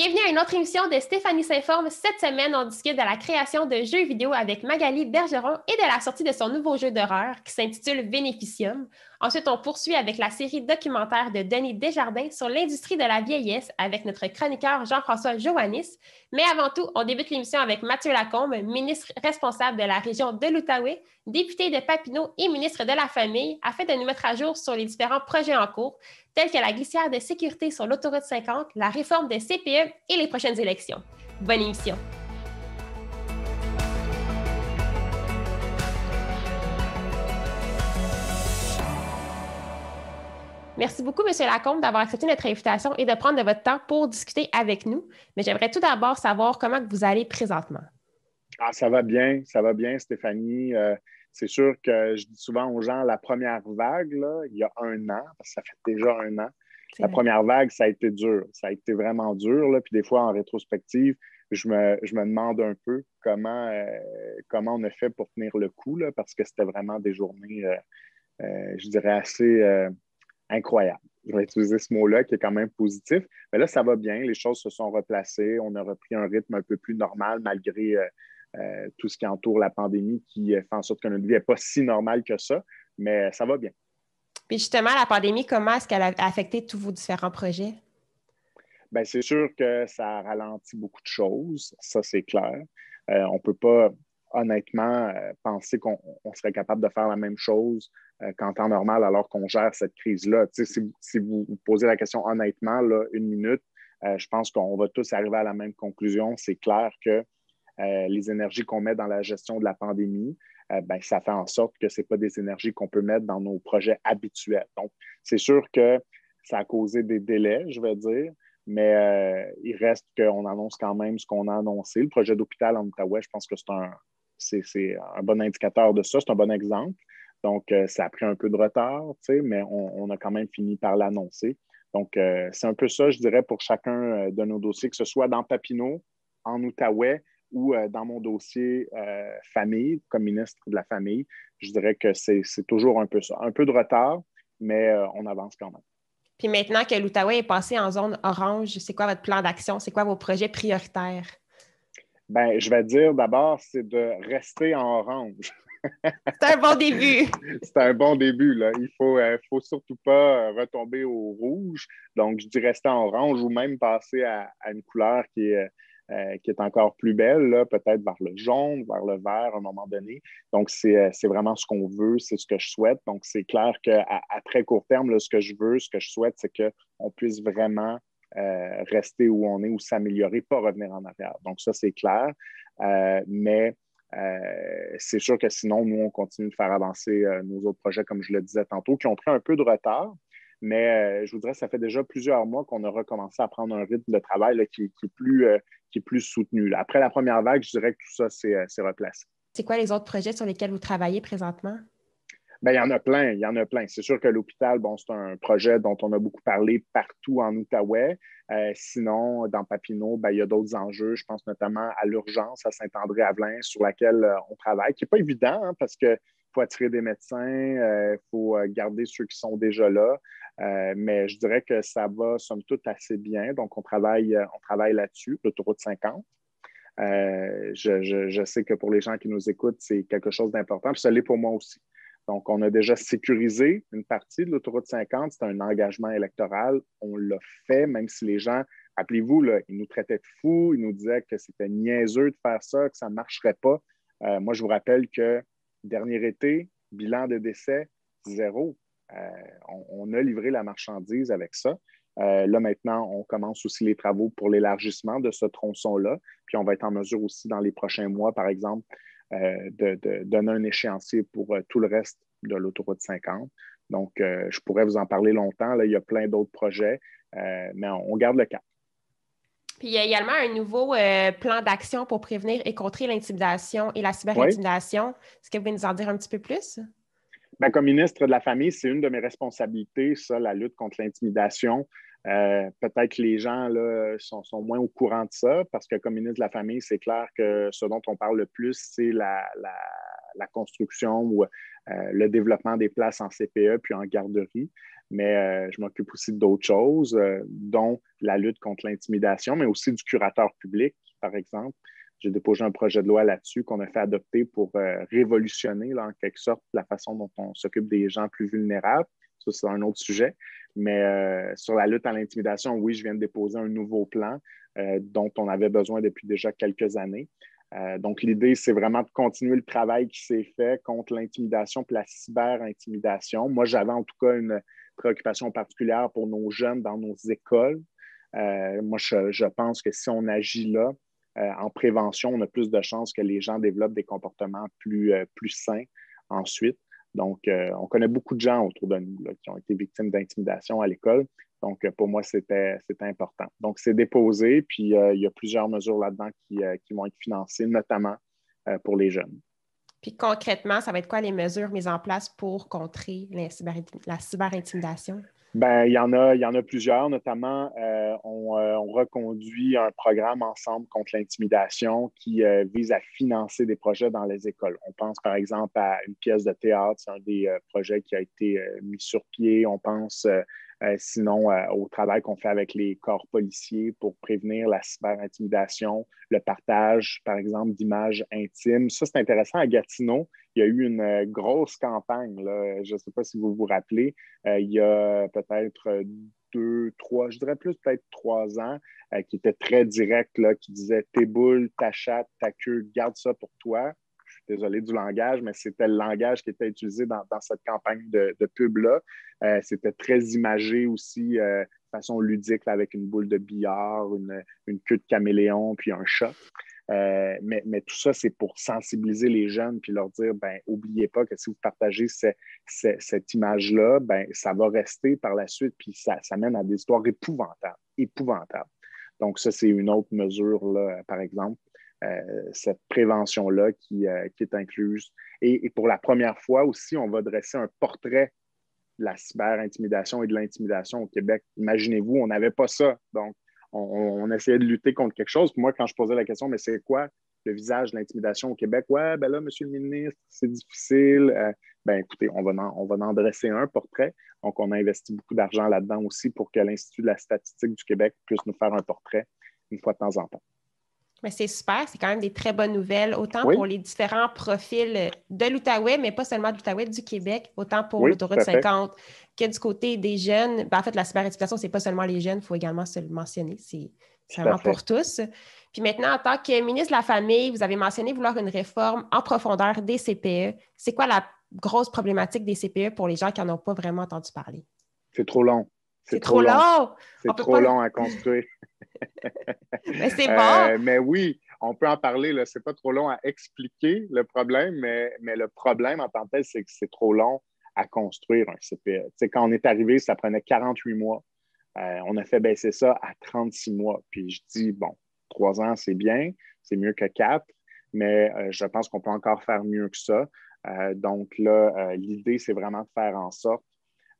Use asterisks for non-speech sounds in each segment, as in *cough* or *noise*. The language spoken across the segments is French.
Bienvenue à une autre émission de Stéphanie s'informe. Cette semaine, on discute de la création de jeux vidéo avec Magali Bergeron et de la sortie de son nouveau jeu d'horreur qui s'intitule Beneficium. Ensuite, on poursuit avec la série documentaire de Denis Desjardins sur l'industrie de la vieillesse avec notre chroniqueur Jean-François Joannis. Mais avant tout, on débute l'émission avec Mathieu Lacombe, ministre responsable de la région de l'Outaouais, député de Papineau et ministre de la Famille, afin de nous mettre à jour sur les différents projets en cours, tels que la glissière de sécurité sur l'autoroute 50, la réforme de CPE et les prochaines élections. Bonne émission. Merci beaucoup, M. Lacombe, d'avoir accepté notre invitation et de prendre de votre temps pour discuter avec nous. Mais j'aimerais tout d'abord savoir comment vous allez présentement. Ah, ça va bien, ça va bien, Stéphanie. Euh, c'est sûr que je dis souvent aux gens, la première vague, il y a un an, parce que ça fait déjà un an, la première vague, ça a été dur. Ça a été vraiment dur. Là. Puis des fois, en rétrospective, je me, demande un peu comment, euh, comment on a fait pour tenir le coup, là, parce que c'était vraiment des journées, euh, je dirais, assez incroyable. Je vais utiliser ce mot-là qui est quand même positif. Mais là, ça va bien. Les choses se sont replacées. On a repris un rythme un peu plus normal malgré euh, euh, tout ce qui entoure la pandémie qui fait en sorte que notre vie n'est pas si normale que ça. Mais ça va bien. Puis justement, la pandémie, comment est-ce qu'elle a affecté tous vos différents projets? Bien, c'est sûr que ça a ralenti beaucoup de choses. Ça, c'est clair. Euh, on ne peut pas honnêtement penser qu'on serait capable de faire la même chose euh, qu'en temps normal alors qu'on gère cette crise-là. Si, vous vous posez la question honnêtement, là, une minute, euh, je pense qu'on va tous arriver à la même conclusion. C'est clair que euh, les énergies qu'on met dans la gestion de la pandémie, ben, ça fait en sorte que ce pas des énergies qu'on peut mettre dans nos projets habituels. Donc, c'est sûr que ça a causé des délais, je vais dire, mais il reste qu'on annonce quand même ce qu'on a annoncé. Le projet d'hôpital en Outaouais, je pense que c'est un, bon indicateur de ça, c'est un bon exemple. Donc, euh, ça a pris un peu de retard, mais on, a quand même fini par l'annoncer. Donc, euh, c'est un peu ça, je dirais, pour chacun euh, de nos dossiers, que ce soit dans Papineau, en Outaouais ou dans mon dossier famille, comme ministre de la Famille. Je dirais que c'est toujours un peu ça. Un peu de retard, mais on avance quand même. Puis maintenant que l'Outaouais est passé en zone orange, c'est quoi votre plan d'action? C'est quoi vos projets prioritaires? Bien, je vais dire d'abord, c'est de rester en orange. C'est un bon début. *laughs* C'est un bon début. Là. Il ne faut, euh, faut surtout pas retomber au rouge. Donc, je dis rester en orange ou même passer à, une couleur qui est, euh, qui est encore plus belle, peut-être vers le jaune, vers le vert à un moment donné. Donc, c'est euh, vraiment ce qu'on veut, c'est ce que je souhaite. Donc, c'est clair qu'à à très court terme, là, ce que je veux, ce que je souhaite, c'est qu'on puisse vraiment rester où on est ou s'améliorer, pas revenir en arrière. Donc, ça, c'est clair. mais euh, c'est sûr que sinon, nous, on continue de faire avancer euh, nos autres projets, comme je le disais tantôt, qui ont pris un peu de retard. Mais euh, je vous dirais, ça fait déjà plusieurs mois qu'on a recommencé à prendre un rythme de travail qui, est plus, qui est plus soutenu. Après la première vague, je dirais que tout ça s'est replacé. C'est quoi les autres projets sur lesquels vous travaillez présentement? Bien, il y en a plein, il y en a plein. C'est sûr que l'hôpital, bon, c'est un projet dont on a beaucoup parlé partout en Outaouais. Euh, sinon, dans Papineau, ben, il y a d'autres enjeux. Je pense notamment à l'urgence à Saint-André-Avelin, sur laquelle euh, on travaille, qui n'est pas évident hein, parce qu'il attirer des médecins, il euh, faut garder ceux qui sont déjà là. mais je dirais que ça va, somme toute, assez bien. Donc, on travaille, on travaille là-dessus, l'autoroute 50. je, sais que pour les gens qui nous écoutent, c'est quelque chose d'important. Puis ça l'est pour moi aussi. Donc, on a déjà sécurisé une partie de l'autoroute 50. C'est un engagement électoral. On l'a fait, même si les gens, appelez-vous, ils nous traitaient de fous, ils nous disaient que c'était niaiseux de faire ça, que ça ne marcherait pas. Euh, moi, je vous rappelle que dernier été, bilan de décès, zéro. Euh, on, a livré la marchandise avec ça. Euh, là, maintenant, on commence aussi les travaux pour l'élargissement de ce tronçon-là. Puis on va être en mesure aussi dans les prochains mois, par exemple, euh, de, donner un échéancier pour tout le reste de l'autoroute 50. Donc, je pourrais vous en parler longtemps. Là, il y a plein d'autres projets, mais on, garde le cap. Puis il y a également un nouveau plan d'action pour prévenir et contrer l'intimidation et la cyberintimidation. Est-ce que vous pouvez nous en dire un petit peu plus? Bien, comme ministre de la Famille, c'est une de mes responsabilités, ça, la lutte contre l'intimidation. Euh, peut-être que les gens là, sont, moins au courant de ça parce que comme ministre de la Famille, c'est clair que ce dont on parle le plus, c'est la, construction ou euh, le développement des places en CPE puis en garderie. Mais je m'occupe aussi d'autres choses, dont la lutte contre l'intimidation, mais aussi du curateur public, par exemple. J'ai déposé un projet de loi là-dessus qu'on a fait adopter pour révolutionner, en quelque sorte, la façon dont on s'occupe des gens plus vulnérables. Ça, c'est un autre sujet. Mais sur la lutte à l'intimidation, oui, je viens de déposer un nouveau plan dont on avait besoin depuis déjà quelques années. Euh, donc, l'idée, c'est vraiment de continuer le travail qui s'est fait contre l'intimidation et la cyber-intimidation. Moi, j'avais en tout cas une préoccupation particulière pour nos jeunes dans nos écoles. Euh, moi, je, pense que si on agit là, euh, en prévention, on a plus de chances que les gens développent des comportements plus, plus sains ensuite. Donc, on connaît beaucoup de gens autour de nous qui ont été victimes d'intimidation à l'école. Donc, euh, pour moi, c'était important. Donc, c'est déposé, puis euh, il y a plusieurs mesures là-dedans qui, euh, vont être financées, notamment pour les jeunes. Puis concrètement, ça va être quoi les mesures mises en place pour contrer la, cyber-intimidation? Bien, il y en a, il y en a plusieurs, notamment on, reconduit un programme ensemble contre l'intimidation qui vise à financer des projets dans les écoles. On pense par exemple à une pièce de théâtre, c'est un des projets qui a été mis sur pied. On pense euh, sinon, euh, au travail qu'on fait avec les corps policiers pour prévenir la cyber-intimidation, le partage, par exemple, d'images intimes. Ça, c'est intéressant. À Gatineau, il y a eu une euh, grosse campagne. Je ne sais pas si vous vous rappelez. il y a peut-être deux, trois, je dirais plus peut-être trois ans, qui était très direct, là, qui disait tes boules, ta chatte, ta queue, garde ça pour toi désolé du langage, mais c'était le langage qui était utilisé dans, cette campagne de, pub-là. Euh, c'était très imagé aussi, euh, de façon ludique, avec une boule de billard, une, queue de caméléon, puis un chat. Euh, mais, tout ça, c'est pour sensibiliser les jeunes puis leur dire, ben, oubliez pas que si vous partagez cette image-là, ben, ça va rester par la suite, puis ça, ça mène à des histoires épouvantables, épouvantables. Donc, ça, c'est une autre mesure, là, par exemple. Euh, cette prévention-là qui, euh, est incluse. Et, pour la première fois aussi, on va dresser un portrait de la cyber-intimidation et de l'intimidation au Québec. Imaginez-vous, on n'avait pas ça. Donc, on, essayait de lutter contre quelque chose. moi, quand je posais la question, mais c'est quoi le visage de l'intimidation au Québec? Ouais, ben là, monsieur le ministre, c'est difficile. Euh, ben écoutez, on va, en, on va en dresser un portrait. Donc, on a investi beaucoup d'argent là-dedans aussi pour que l'Institut de la statistique du Québec puisse nous faire un portrait une fois de temps en temps c'est super, c'est quand même des très bonnes nouvelles, autant pour les différents profils de l'Outaouais, mais pas seulement de l'Outaouais, du Québec, autant pour l'autoroute 50 que du côté des jeunes. Ben, en fait, la cyber-éducation, ce n'est pas seulement les jeunes, il faut également se le mentionner, c'est vraiment pour tous. Puis maintenant, en tant que ministre de la Famille, vous avez mentionné vouloir une réforme en profondeur des CPE. C'est quoi la grosse problématique des CPE pour les gens qui n'en ont pas vraiment entendu parler? C'est trop long. C'est trop, long. C'est trop long à construire. Mais c'est bon. Euh, mais oui, on peut en parler. Ce n'est pas trop long à expliquer le problème, mais, mais le problème en tant que tel, c'est que c'est trop long à construire un CPE. quand on est arrivé, ça prenait 48 mois. Euh, on a fait baisser ça à 36 mois. Puis je dis, bon, trois ans, c'est bien, c'est mieux que quatre, mais euh, je pense qu'on peut encore faire mieux que ça. donc là, l'idée, c'est vraiment de faire en sorte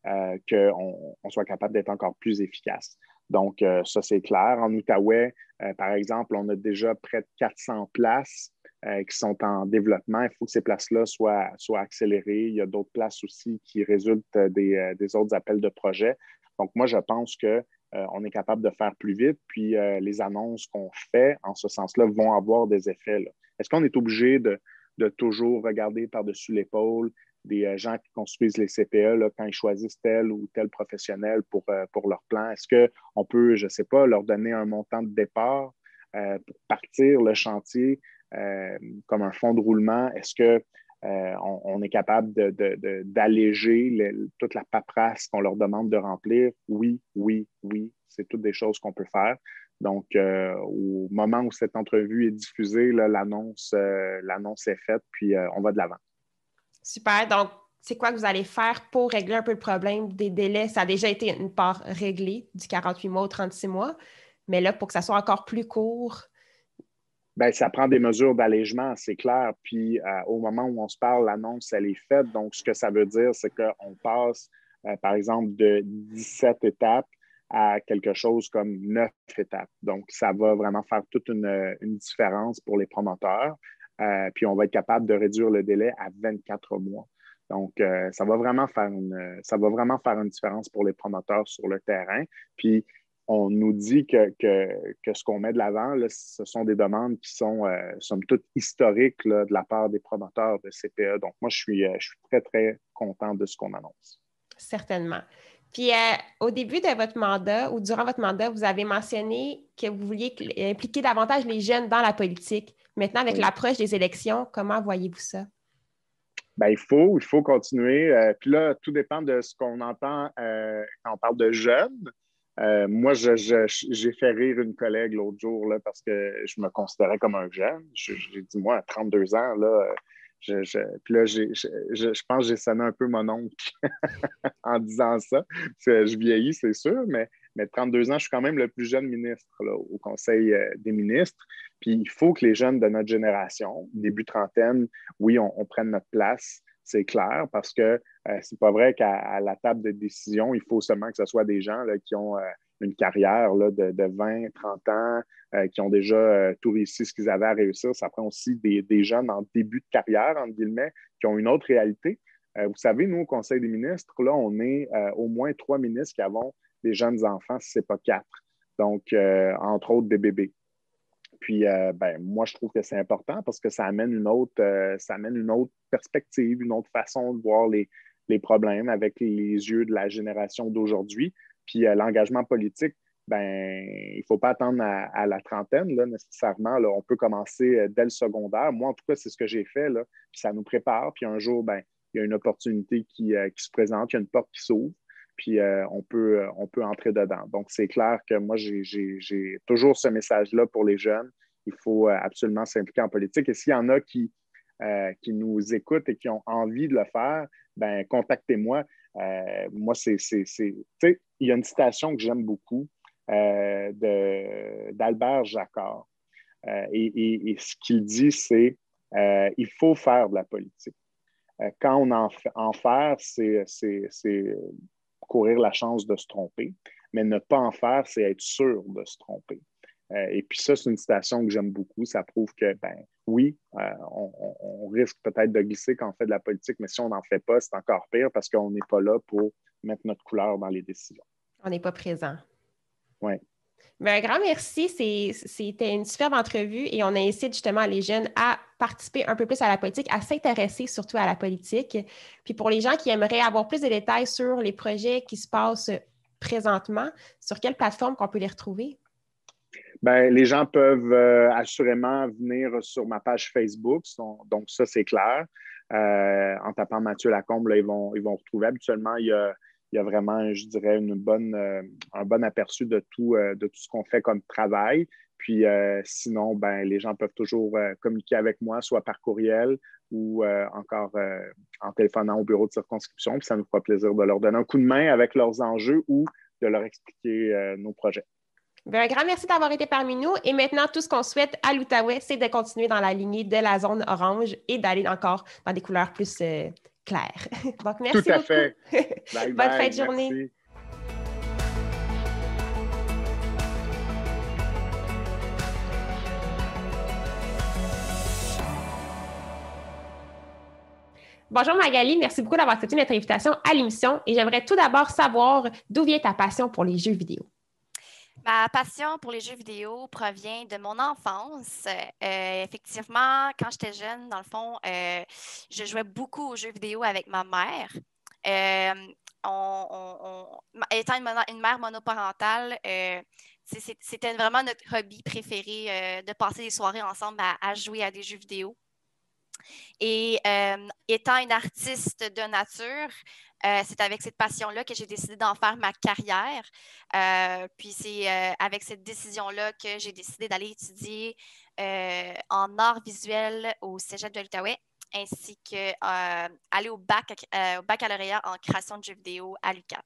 qu'on on soit capable d'être encore plus efficace. Donc, euh, ça, c'est clair. En Outaouais, euh, par exemple, on a déjà près de 400 places euh, qui sont en développement. Il faut que ces places-là soient, soient accélérées. Il y a d'autres places aussi qui résultent des, autres appels de projets. Donc, moi, je pense qu'on est capable de faire plus vite. Puis, les annonces qu'on fait en ce sens-là vont avoir des effets. Est-ce qu'on est obligé de toujours regarder par-dessus l'épaule des euh, gens qui construisent les CPE quand ils choisissent tel ou tel professionnel pour, euh, pour leur plan? Est-ce qu'on peut, je ne sais pas, leur donner un montant de départ euh, pour partir le chantier comme un fonds de roulement? Est-ce qu'on on est capable d'alléger toute la paperasse qu'on leur demande de remplir? Oui, oui, oui. C'est toutes des choses qu'on peut faire. Donc, au moment où cette entrevue est diffusée, l'annonce est faite, puis on va de l'avant. Super. Donc, c'est quoi que vous allez faire pour régler un peu le problème des délais? Ça a déjà été une part réglée du 48 mois au 36 mois, mais là, pour que ça soit encore plus court. Bien, ça prend des mesures d'allègement, c'est clair. Puis euh, au moment où on se parle, l'annonce, elle est faite. Donc, ce que ça veut dire, c'est qu'on passe, euh, par exemple, de 17 étapes à quelque chose comme 9 étapes. Donc, ça va vraiment faire toute une, une différence pour les promoteurs. Euh, puis on va être capable de réduire le délai à 24 mois. Donc, ça, va vraiment faire une, ça va vraiment faire une différence pour les promoteurs sur le terrain. Puis, on nous dit que, ce qu'on met de l'avant, ce sont des demandes qui sont, somme toute, historiques de la part des promoteurs de CPE. Donc, moi, je suis, je suis très, très content de ce qu'on annonce. Certainement. Puis, euh, au début de votre mandat ou durant votre mandat, vous avez mentionné que vous vouliez impliquer davantage les jeunes dans la politique. Maintenant, avec l'approche des élections, comment voyez-vous ça? Bien, il faut, il faut continuer. Euh, puis là, tout dépend de ce qu'on entend euh, quand on parle de jeunes. moi, j'ai fait rire une collègue l'autre jour là, parce que je me considérais comme un jeune. J'ai dit, moi, à 32 ans, là, je, puis là, je, pense que j'ai sonné un peu mon oncle *laughs* en disant ça. Je vieillis, c'est sûr, mais, mais 32 ans, je suis quand même le plus jeune ministre au Conseil euh, des ministres. Puis il faut que les jeunes de notre génération, début trentaine, oui, on, prenne notre place, c'est clair, parce que euh, c'est pas vrai qu'à la table de décision, il faut seulement que ce soit des gens qui ont euh, une carrière de, 20, 30 ans, euh, qui ont déjà tout réussi ce qu'ils avaient à réussir. Ça prend aussi des, jeunes en début de carrière, entre guillemets, qui ont une autre réalité. Vous savez, nous, au Conseil des ministres, là, on est au moins trois ministres qui avons des jeunes enfants, si ce n'est pas quatre. Donc, entre autres, des bébés. Puis, ben, moi, je trouve que c'est important parce que ça amène une autre, autre perspective, une autre façon de voir les, problèmes avec les yeux de la génération d'aujourd'hui. Puis euh, l'engagement politique, ben, il ne faut pas attendre à, la trentaine là, nécessairement. Là. On peut commencer euh, dès le secondaire. Moi, en tout cas, c'est ce que j'ai fait. Puis ça nous prépare. Puis un jour, ben, il y a une opportunité qui, euh, se présente, il y a une porte qui s'ouvre. Puis on, peut, on peut entrer dedans. Donc, c'est clair que moi, j'ai toujours ce message-là pour les jeunes. Il faut absolument s'impliquer en politique. Et s'il y en a qui, nous écoutent et qui ont envie de le faire, ben contactez-moi. Euh, moi, c'est. Il y a une citation que j'aime beaucoup euh, d'Albert Jacquard. Euh, et, ce qu'il dit, c'est il faut faire de la politique. quand on en, en c'est courir la chance de se tromper, mais ne pas en faire, c'est être sûr de se tromper. Euh, et puis ça, c'est une citation que j'aime beaucoup. Ça prouve que, ben oui, euh, on, risque peut-être de glisser quand on fait de la politique, mais si on n'en fait pas, c'est encore pire parce qu'on n'est pas là pour mettre notre couleur dans les décisions. On n'est pas présent. Oui. Un grand merci. C'était une superbe entrevue et on incite justement les jeunes à participer un peu plus à la politique, à s'intéresser surtout à la politique. Puis pour les gens qui aimeraient avoir plus de détails sur les projets qui se passent présentement, sur quelle plateforme qu'on peut les retrouver? Ben, les gens peuvent euh, assurément venir sur ma page Facebook. donc, ça, c'est clair. Euh, en tapant Mathieu Lacombe, ils, vont, ils vont retrouver. Habituellement, il y a, il y a vraiment, je dirais, une bonne, euh, un bon aperçu de tout, de tout ce qu'on fait comme travail. Puis sinon, ben, les gens peuvent toujours communiquer avec moi, soit par courriel ou encore en téléphonant au bureau de circonscription. Puis ça nous fera plaisir de leur donner un coup de main avec leurs enjeux ou de leur expliquer nos projets. Ben, un grand merci d'avoir été parmi nous. Et maintenant, tout ce qu'on souhaite à l'Outaouais, c'est de continuer dans la lignée de la zone orange et d'aller encore dans des couleurs plus claires. *laughs* Donc, merci Tout à beaucoup. fait. *laughs* Bonne fin de journée. Bonjour Magali, merci beaucoup d'avoir accepté notre invitation à l'émission et j'aimerais tout d'abord savoir d'où vient ta passion pour les jeux vidéo. Ma passion pour les jeux vidéo provient de mon enfance. Euh, effectivement, quand j'étais jeune, dans le fond, euh, je jouais beaucoup aux jeux vidéo avec ma mère. Euh, étant une, mère monoparentale, c'était vraiment notre hobby préféré de passer des soirées ensemble à, jouer à des jeux vidéo. Et étant une artiste de nature, euh, c'est avec cette passion-là que j'ai décidé d'en faire ma carrière. Euh, puis c'est euh, avec cette décision-là que j'ai décidé d'aller étudier en art visuel au Cégep de l'Outaouais, ainsi qu'aller au, bac, au baccalauréat en création de jeux vidéo à l'UQAT.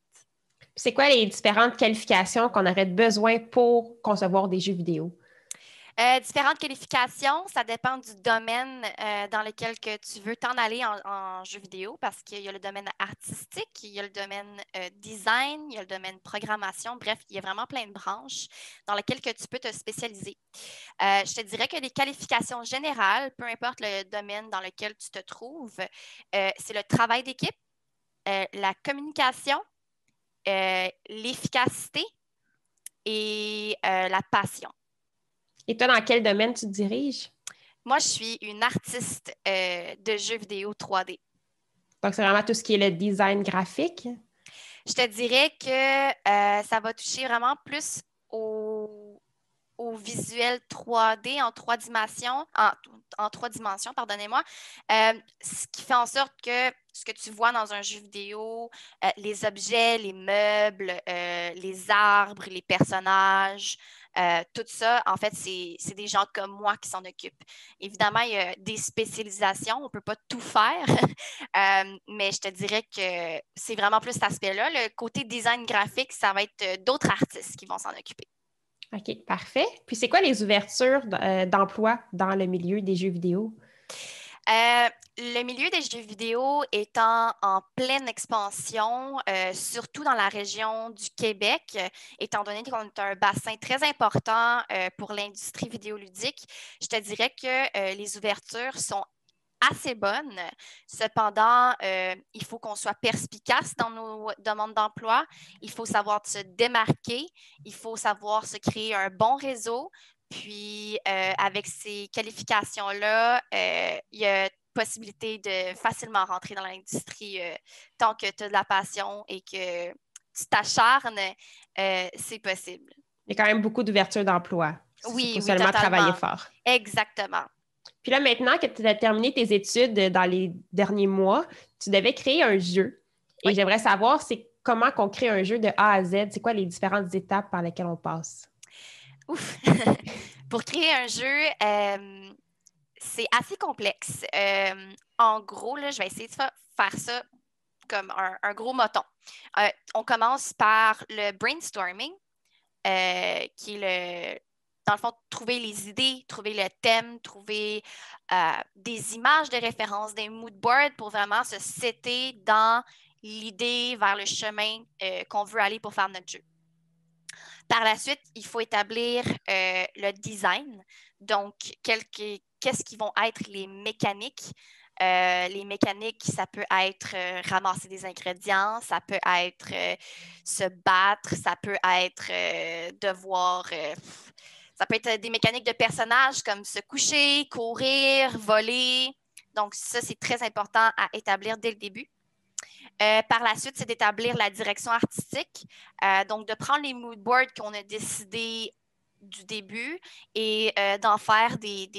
C'est quoi les différentes qualifications qu'on aurait besoin pour concevoir des jeux vidéo? Euh, différentes qualifications, ça dépend du domaine euh, dans lequel que tu veux t'en aller en, jeu vidéo parce qu'il y a le domaine artistique, il y a le domaine euh, design, il y a le domaine programmation. Bref, il y a vraiment plein de branches dans lesquelles que tu peux te spécialiser. je te dirais que les qualifications générales, peu importe le domaine dans lequel tu te trouves, c'est le travail d'équipe, la communication, l'efficacité et la passion. Et toi, dans quel domaine tu te diriges? Moi, je suis une artiste euh, de jeux vidéo 3D. Donc, c'est vraiment tout ce qui est le design graphique? Je te dirais que euh, ça va toucher vraiment plus au, visuel 3D en trois dimensions, en, trois dimensions, pardonnez-moi, euh, ce qui fait en sorte que ce que tu vois dans un jeu vidéo, les objets, les meubles, les arbres, les personnages, euh, tout ça, en fait, c'est des gens comme moi qui s'en occupent. Évidemment, il y a des spécialisations, on ne peut pas tout faire, *laughs* euh, mais je te dirais que c'est vraiment plus cet aspect-là. Le côté design graphique, ça va être euh, d'autres artistes qui vont s'en occuper. OK, parfait. Puis c'est quoi les ouvertures d'emploi dans le milieu des jeux vidéo? Euh, le milieu des jeux vidéo étant en pleine expansion, euh, surtout dans la région du Québec, étant donné qu'on est un bassin très important euh, pour l'industrie vidéoludique, je te dirais que les ouvertures sont assez bonnes. Cependant, il faut qu'on soit perspicace dans nos demandes d'emploi. Il faut savoir se démarquer. Il faut savoir se créer un bon réseau. Puis, euh, avec ces qualifications-là, euh, il y a possibilité de facilement rentrer dans l'industrie euh, tant que tu as de la passion et que tu t'acharnes, c'est possible. Il y a quand même beaucoup d'ouverture d'emploi. Oui, oui, seulement travailler fort. Exactement. Puis là, maintenant que tu as terminé tes études dans les derniers mois, tu devais créer un jeu. Et j'aimerais savoir, c'est comment qu'on crée un jeu de A à Z? C'est quoi les différentes étapes par lesquelles on passe? *laughs* Pour créer un jeu, euh, c'est assez complexe. Euh, en gros, là, je vais essayer de faire ça comme un, gros moton. Euh, on commence par le brainstorming, qui est le, dans le fond, trouver les idées, trouver le thème, trouver des images de référence, des mood boards pour vraiment se setter dans l'idée vers le chemin qu'on veut aller pour faire notre jeu. Par la suite, il faut établir euh, le design. Donc, qu'est-ce qui vont être les mécaniques? Euh, les mécaniques, ça peut être euh, ramasser des ingrédients, ça peut être se battre, ça peut être devoir. ça peut être des mécaniques de personnages comme se coucher, courir, voler. Donc, ça, c'est très important à établir dès le début. Euh, par la suite, c'est d'établir la direction artistique, euh, donc de prendre les mood boards qu'on a décidés du début et euh, d'en faire des,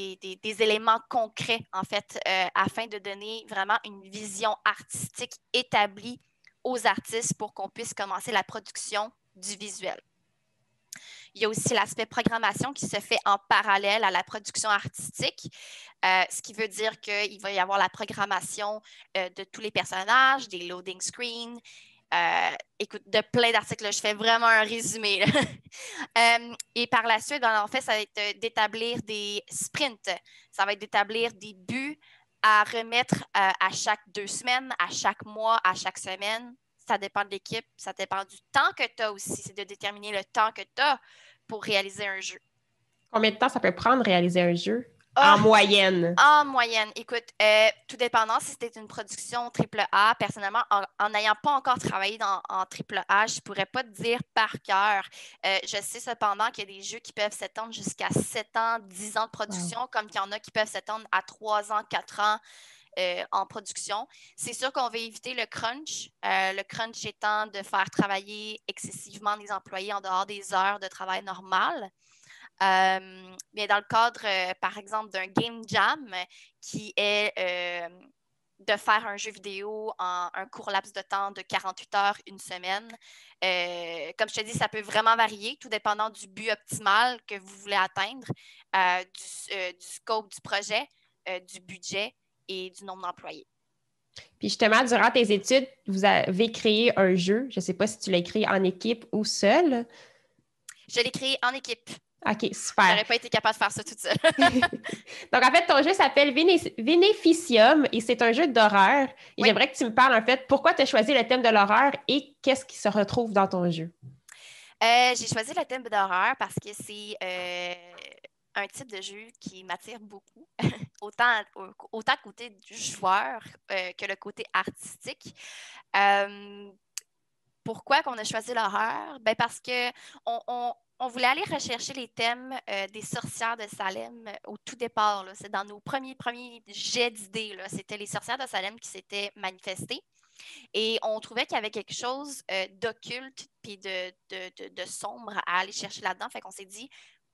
éléments concrets, en fait, afin de donner vraiment une vision artistique établie aux artistes pour qu'on puisse commencer la production du visuel. Il y a aussi l'aspect programmation qui se fait en parallèle à la production artistique, euh, ce qui veut dire qu'il va y avoir la programmation euh, de tous les personnages, des loading screens. Euh, écoute, de plein d'articles, je fais vraiment un résumé. *laughs* et par la suite, ben, en fait, ça va être d'établir des sprints. Ça va être d'établir des buts à remettre à chaque deux semaines, à chaque mois, à chaque semaine ça dépend de l'équipe, ça dépend du temps que tu as aussi. C'est de déterminer le temps que tu as pour réaliser un jeu. Combien de temps ça peut prendre réaliser un jeu? en ah! moyenne. En moyenne. Écoute, euh, tout dépendant si c'était une production AAA, personnellement, en n'ayant pas encore travaillé dans, en AAA, je ne pourrais pas te dire par cœur. Euh, je sais cependant qu'il y a des jeux qui peuvent s'étendre jusqu'à 7 ans, 10 ans de production, comme qu'il y en a qui peuvent s'étendre à 3 ans, 4 ans. Euh, en production. C'est sûr qu'on va éviter le crunch. Euh, le crunch étant de faire travailler excessivement les employés en dehors des heures de travail normales. Euh, mais dans le cadre, par exemple, d'un game jam qui est de faire un jeu vidéo en un court laps de temps de 48 heures, une semaine. comme je te dis, ça peut vraiment varier, tout dépendant du but optimal que vous voulez atteindre, du, scope du projet, du budget et du nombre d'employés. Puis justement, durant tes études, vous avez créé un jeu. Je ne sais pas si tu l'as créé en équipe ou seul. Je l'ai créé en équipe. OK, super. J'aurais pas été capable de faire ça toute seule. *laughs* Donc, en fait, ton jeu s'appelle Vénéficium et c'est un jeu d'horreur. J'aimerais que tu me parles, en fait, pourquoi tu as choisi le thème de l'horreur et qu'est-ce qui se retrouve dans ton jeu? Euh, j'ai choisi le thème d'horreur parce que c'est euh, un type de jeu qui m'attire beaucoup, *laughs* autant, autant côté du joueur euh, que le côté artistique. pourquoi qu'on a choisi l'horreur? Ben parce que on, on voulait aller rechercher les thèmes euh, des sorcières de Salem euh, au tout départ. C'est dans nos premiers, premiers jets d'idées. C'était les sorcières de Salem qui s'étaient manifestées. Et on trouvait qu'il y avait quelque chose euh, d'occulte puis de, sombre à aller chercher là-dedans. Fait qu'on s'est dit,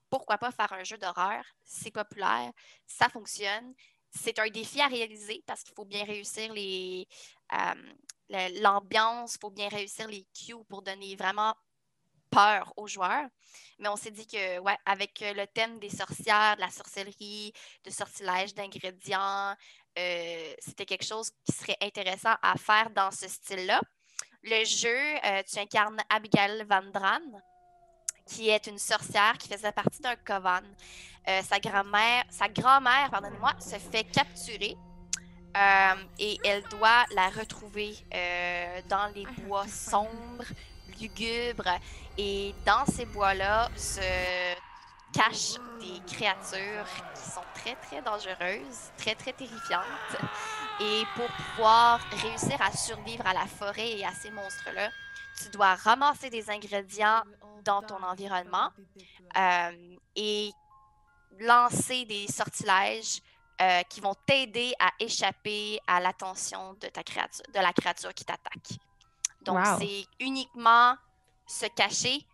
pourquoi pas faire un jeu d'horreur? C'est populaire, ça fonctionne. C'est un défi à réaliser parce qu'il faut bien réussir les, l'ambiance, il faut bien réussir les cues pour donner vraiment peur aux joueurs. Mais on s'est dit que, ouais, avec euh, le thème des sorcières, de la sorcellerie, de sortilège, d'ingrédients, euh, c'était quelque chose qui serait intéressant à faire dans ce style-là. Le jeu, euh, tu incarnes Abigail Vandran, qui est une sorcière qui faisait partie d'un coven. sa grand-mère, sa grand-mère, pardonnez-moi, se fait capturer et elle doit la retrouver dans les bois sombres lugubre. Et dans ces bois-là se cachent des créatures qui sont très, très dangereuses, très, très terrifiantes. Et pour pouvoir réussir à survivre à la forêt et à ces monstres-là, tu dois ramasser des ingrédients dans ton environnement euh, et lancer des sortilèges euh, qui vont t'aider à échapper à l'attention de, ta créature, de la créature qui t'attaque. Donc, c'est uniquement se cacher,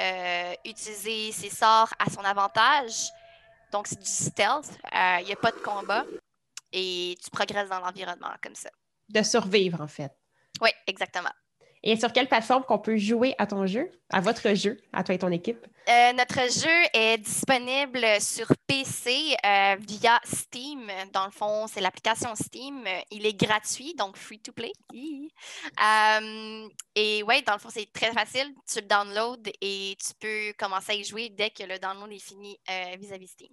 euh, utiliser ses sorts à son avantage. Donc, c'est du stealth. Il n'y a pas de combat. Et tu progresses dans l'environnement comme ça. De survivre, en fait. Oui, exactement. Et sur quelle plateforme qu'on peut jouer à ton jeu, à votre jeu, à toi et ton équipe? Euh, notre jeu est disponible sur PC euh, via Steam. Dans le fond, c'est l'application Steam. Il est gratuit, donc free to play. Euh, et oui, dans le fond, c'est très facile. Tu le downloads et tu peux commencer à y jouer dès que le download est fini vis-à-vis -vis Steam.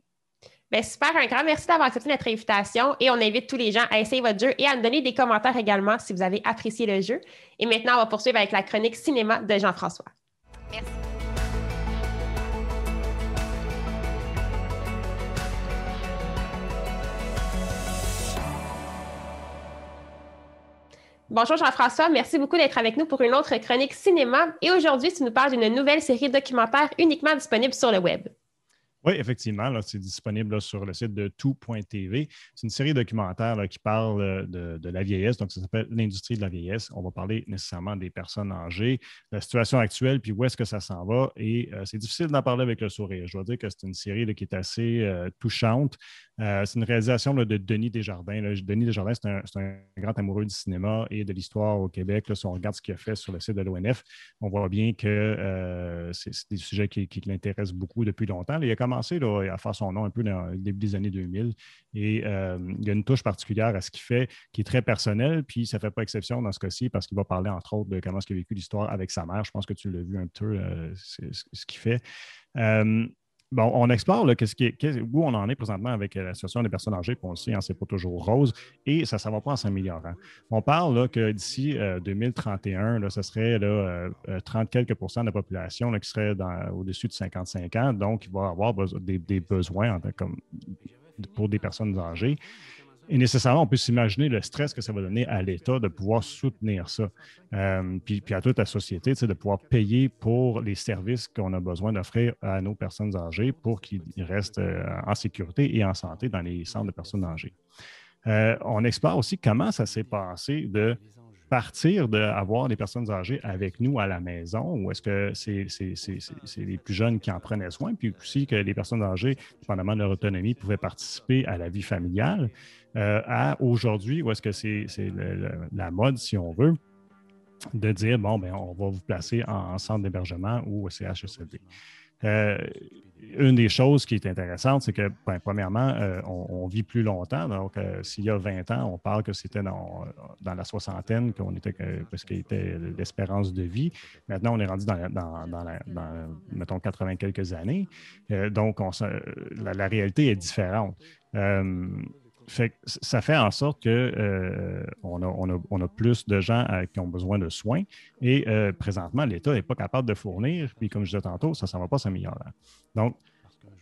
Bien, super, un grand merci d'avoir accepté notre invitation et on invite tous les gens à essayer votre jeu et à nous donner des commentaires également si vous avez apprécié le jeu. Et maintenant, on va poursuivre avec la chronique cinéma de Jean-François. Merci. Bonjour Jean-François, merci beaucoup d'être avec nous pour une autre chronique cinéma. Et aujourd'hui, tu nous parles d'une nouvelle série documentaire uniquement disponible sur le web. Oui, effectivement, c'est disponible sur le site de tout.tv. C'est une série documentaire qui parle euh, de, la vieillesse, donc ça s'appelle L'industrie de la vieillesse. On va parler nécessairement des personnes âgées, la situation actuelle, puis où est-ce que ça s'en va. Et euh, c'est difficile d'en parler avec le sourire. Je dois dire que c'est une série qui est assez euh, touchante. c'est une réalisation de Denis Desjardins. Denis Desjardins, c'est un, grand amoureux du cinéma et de l'histoire au Québec. si on regarde ce qu'il a fait sur le site de l'ONF, on voit bien que c'est des sujets qui, l'intéressent beaucoup depuis longtemps. il y a commencé à faire son nom un peu dans le début des années 2000. Et euh, il y a une touche particulière à ce qu'il fait qui est très personnel, puis ça ne fait pas exception dans ce cas-ci parce qu'il va parler entre autres de comment il a vécu l'histoire avec sa mère. Je pense que tu l'as vu un peu, euh, ce qu'il fait. Euh, Bon, on explore là, ce où on en est présentement avec euh, la situation des personnes âgées, puis on le sait, hein, c'est pas toujours rose, et ça ne va pas en s'améliorant. On parle que d'ici 2031, là, ce serait là, 30 euh, quelques pourcents de la population qui serait au-dessus de 55 ans, donc il va avoir des, des besoins comme, pour des personnes âgées. Et nécessairement, on peut s'imaginer le stress que ça va donner à l'État de pouvoir soutenir ça. Euh, puis, à toute la société, de pouvoir payer pour les services qu'on a besoin d'offrir à nos personnes âgées pour qu'ils restent euh, en sécurité et en santé dans les centres de personnes âgées. Euh, on explore aussi comment ça s'est passé de partir d'avoir des personnes âgées avec nous à la maison ou est-ce que c'est les plus jeunes qui en prenaient soin, puis aussi que les personnes âgées, dépendamment de leur autonomie, pouvaient participer à la vie familiale, euh, à aujourd'hui, où est-ce que c'est la mode, si on veut, de dire, bon, ben, on va vous placer en, centre d'hébergement ou au CHSLD. une des choses qui est intéressante, c'est que, ben, premièrement, euh, on, vit plus longtemps. Donc, euh, s'il y a 20 ans, on parle que c'était dans, la soixantaine qu'on était, parce qu'il était l'espérance de vie. Maintenant, on est rendu dans, dans, mettons, 80 quelques années. Euh, donc, la, réalité est différente ça fait en sorte qu'on euh, on a, plus de gens euh, qui ont besoin de soins et euh, présentement, l'État n'est pas capable de fournir. Puis, comme je disais tantôt, ça ne va pas s'améliorer. Donc,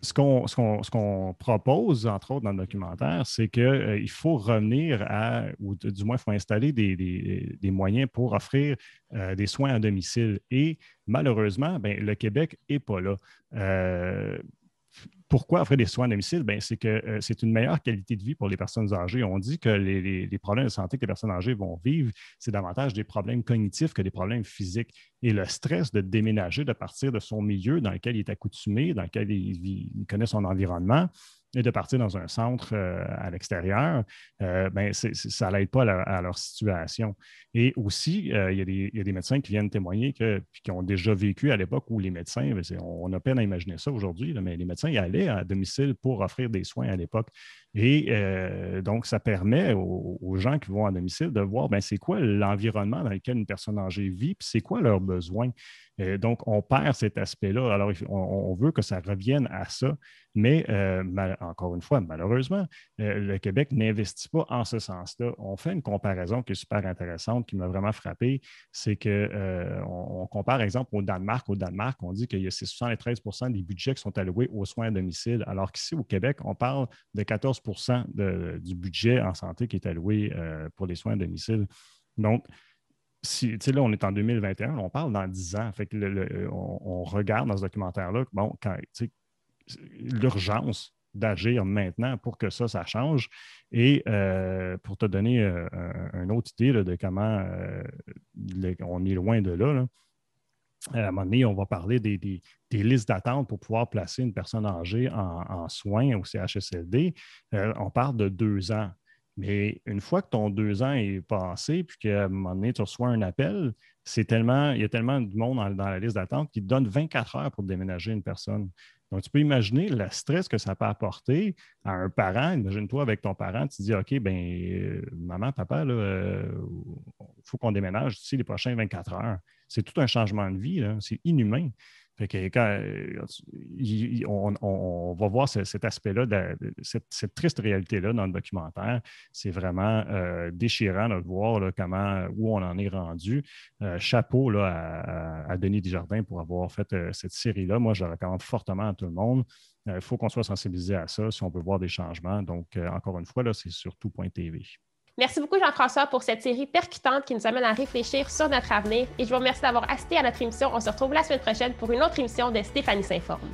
ce qu'on propose, entre autres, dans le documentaire, c'est qu'il faut revenir à, ou du moins, il faut installer des, moyens pour offrir des soins à domicile. Et malheureusement, ben, le Québec n'est pas là pourquoi offrir des soins à domicile? Ben, c'est que euh, c'est une meilleure qualité de vie pour les personnes âgées. On dit que les, problèmes de santé que les personnes âgées vont vivre, c'est davantage des problèmes cognitifs que des problèmes physiques. Et le stress de déménager, de partir de son milieu dans lequel il est accoutumé, dans lequel il connaît son environnement, et de partir dans un centre euh, à l'extérieur, euh, ben, ça n'aide pas à, leur situation. Et aussi, euh, il, y a des, médecins qui viennent témoigner que, qui ont déjà vécu à l'époque où les médecins, ben, on, a peine à imaginer ça aujourd'hui, mais les médecins y allaient à domicile pour offrir des soins à l'époque. Et donc, ça permet aux, gens qui vont à domicile de voir ben, c'est quoi l'environnement dans lequel une personne âgée vit, puis c'est quoi leurs besoins. Donc, on perd cet aspect-là. Alors, on, veut que ça revienne à ça, mais encore une fois, malheureusement, euh, le Québec n'investit pas en ce sens-là. On fait une comparaison qui est super intéressante, qui m'a vraiment frappé. C'est qu'on euh, on compare, exemple, au Danemark. Au Danemark, on dit qu'il y a 73% des budgets qui sont alloués aux soins à domicile, alors qu'ici, au Québec, on parle de 14% du budget en santé qui est alloué euh, pour les soins à domicile. Donc, si, là, on est en 2021, on parle dans 10 ans. Fait que on, regarde dans ce documentaire-là, bon, l'urgence d'agir maintenant pour que ça, ça change. Et euh, pour te donner euh, une autre idée de comment euh, on est loin de là, à un moment donné, on va parler des, listes d'attente pour pouvoir placer une personne âgée en, soins au CHSLD. on parle de deux ans. Mais une fois que ton deux ans est passé, puis qu'à un moment donné, tu reçois un appel, c'est tellement, il y a tellement de monde dans, la liste d'attente qui te donne 24 heures pour déménager une personne. Donc, tu peux imaginer le stress que ça peut apporter à un parent. Imagine-toi avec ton parent, tu dis OK, ben euh, maman, papa, il euh, faut qu'on déménage d'ici les prochaines 24 heures. C'est tout un changement de vie, c'est inhumain. Euh, on, va voir cet aspect-là, cette, triste réalité-là dans le documentaire. C'est vraiment euh, déchirant de voir comment, où on en est rendu. Euh, chapeau à, Denis Desjardins pour avoir fait cette série-là. Moi, je la recommande fortement à tout le monde. Il faut qu'on soit sensibilisé à ça si on veut voir des changements. Donc, encore une fois, c'est sur tout.tv. Merci beaucoup, Jean-François, pour cette série percutante qui nous amène à réfléchir sur notre avenir. Et je vous remercie d'avoir assisté à notre émission. On se retrouve la semaine prochaine pour une autre émission de Stéphanie s'informe.